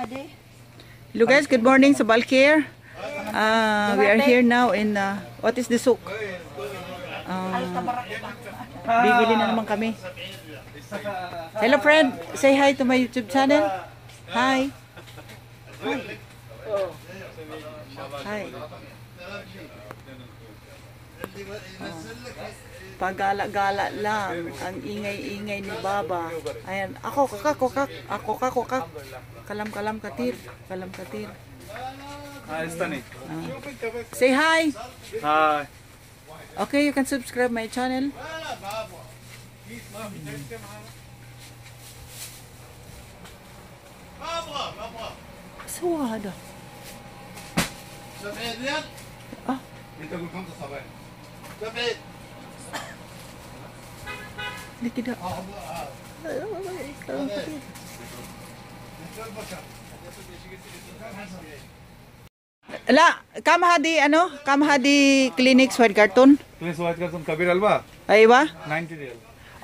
Hello guys, good morning sa Balkir. Uh, we are here now in, uh, what is the souk? Uh, bibili na naman kami. Hello friend, say hi to my YouTube channel. Hi. Hi. Pagala-gala lang ang ingay-ingay ni Baba. Ayan, ako kakak, kakak, ako kakak, kakak. Kalam-kalam katir, kalam katir. Hi, Stani. Ah. Say hi. Hi. Okay, you can subscribe my channel. Suada. Ah. Hindi kida. La, kam hadi ano? Kam hadi clinics white carton? Clinics white carton kabir alba? Aywa? 90 dahil.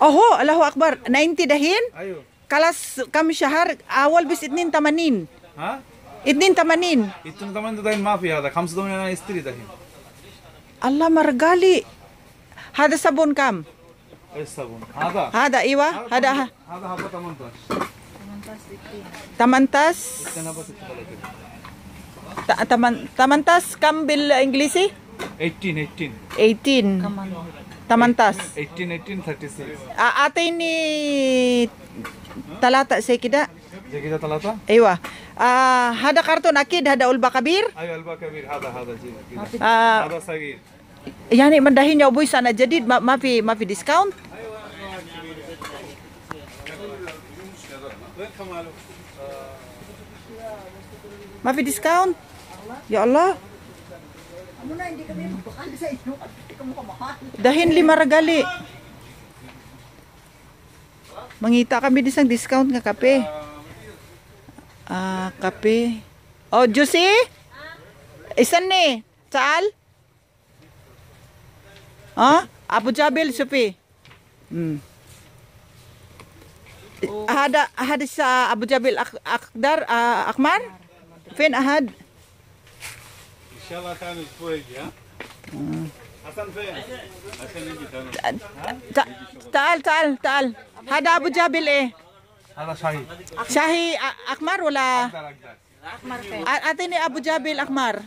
Oho, Allahu Akbar. 90 dahin? Ayo. Kalas kam shahar awal bis itnin tamanin. Ha? Itnin tamanin. Itnin tamanin dahin maafi hada. sudah dahin istri dahin. Allah margali. Hada sabon kam? Ada iwa, ada taman tas? Taman tas itu. Taman tas. Tak taman kambil Inggris sih? Eighteen eighteen. Eighteen. Taman tas. Eighteen eighteen thirty six. Ah, ini talata sih kita? Sih kita talata? Iwa. Ada kartu nakid, ada ulba kabir? Ayo ulba kabir, ada ada sih. Ada sih yani mandahin ya uboy sana jadid ma mafi mafi discount. Mafi discount. Ya Allah. Dahin lima ragali. Mangita kami di sang discount nga kape. Ah, kape. Oh, juicy? Isan ni? Saal? ها ابو جابل شوفي امم هذا هذا الساعة ابو جابل أخ اخضر آه، احمر فين احد ان شاء الله كان الاسبوع يجي ها حسن فين عشان يجي ثاني تا- تعال تعال تعال هذا ابو جابل ايه هذا شاهي شاهي أ- احمر ولا اقدر اقدر أ- اعطيني ابو جابل احمر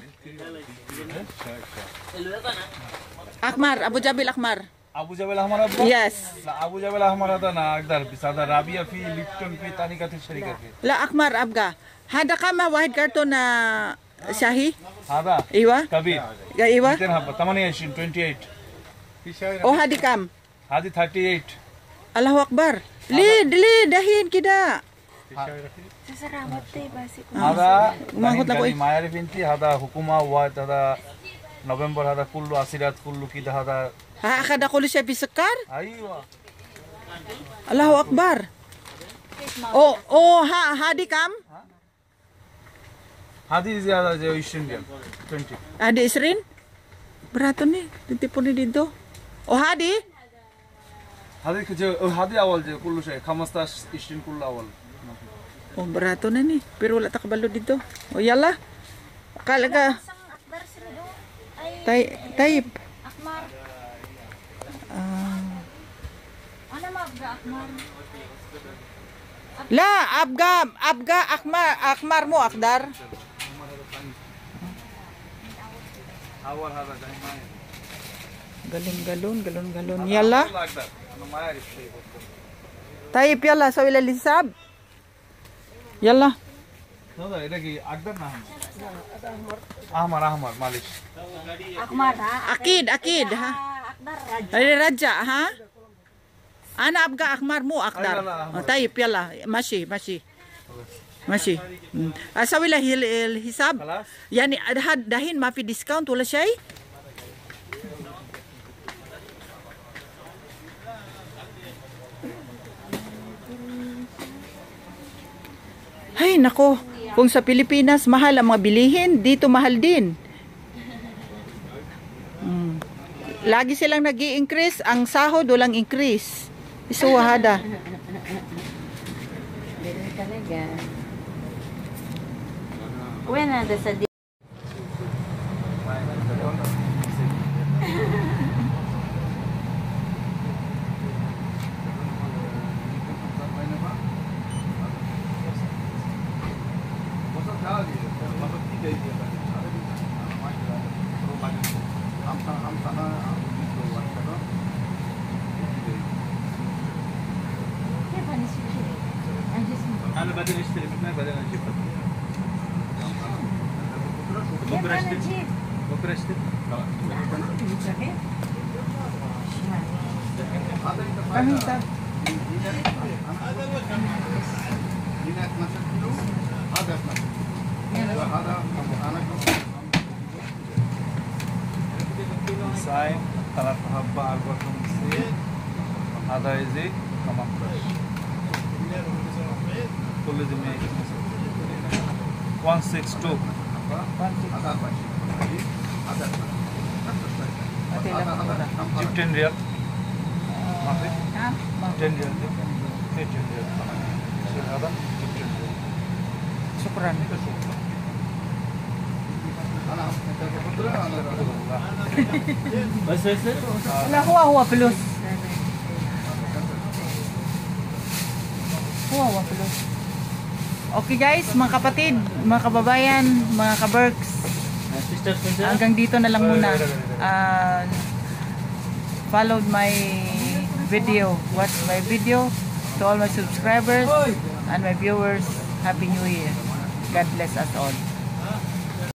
احمر ابو جابل احمر ابو جبل احمر ابو يس لا ابو جبل احمر هذا انا اقدر بس هذا رابيه في ليبتون في ثاني كاتي شركه في لا احمر ابقى هذا كم واحد كرتون آه، شاهي هذا ايوه كبير ايوه 200 حبه 28 28 وهذه كم هذه 38 الله اكبر ليه ليه دهين كده Sasaramat tayo basi ko. هذا ما قلت لك دهين إيه؟ ماير بنتي هذا حكومه واحد هذا نوفمبر هذا كله اسيرات كله كده هذا هاخد كل شيء بسكر ايوه الله اكبر او او ها هذه كم هذه زياده جو 20 ريال 20 هذه 20 berat nih ditipun dito oh hadi هذه جو هذه اول جو كله شيء 15 20 كله اول oh berat na nih pero wala ta kabalo dito oh yalla kala Tay type. Akmar. Ah. Ano mabga akmar? La, abga, abga, akmar, akmar mo, akdar. Galon, galon, galon, galon. Yala. Tayyip, yala, sa ilalisab. Yala. Yala. দাদা এটা কি আকদার না Ahmar Ahmar মালিশ Akmar ha? akid akid ha Ah, akbar raja. Ay, Raja, ha? Ana abga akmar mo akdar. Ay, yalla, ahmar. Oh, tayyip yalla. Mashi, mashi. Mashi. Hmm. Asawi la hil, hil hisab. خلاص Yani had dahin ma fi discount wala shay? Ay, nako. Kung sa Pilipinas mahal ang mga bilihin, dito mahal din. Mm. Lagi silang nag increase ang sahod walang increase. Isuwahada. Ganun talaga. When na sa అంతలా వంటలో Kami. Ini nak masuk. انا سايم ثلاث حبة أربعة خمسة هذا يزيد 18 كل دي 162 Ate lang muna. جيب 10 ريال ما في Ha? 10 ريال دي في 10 ريال شيل هذا बस बस ना हुआ हुआ plus huwa huwa plus okay guys mga kapatid mga kababayan mga kaberks. Hanggang dito na lang muna. Uh, followed my video. Watch my video. To all my subscribers and my viewers happy new year. God bless us all.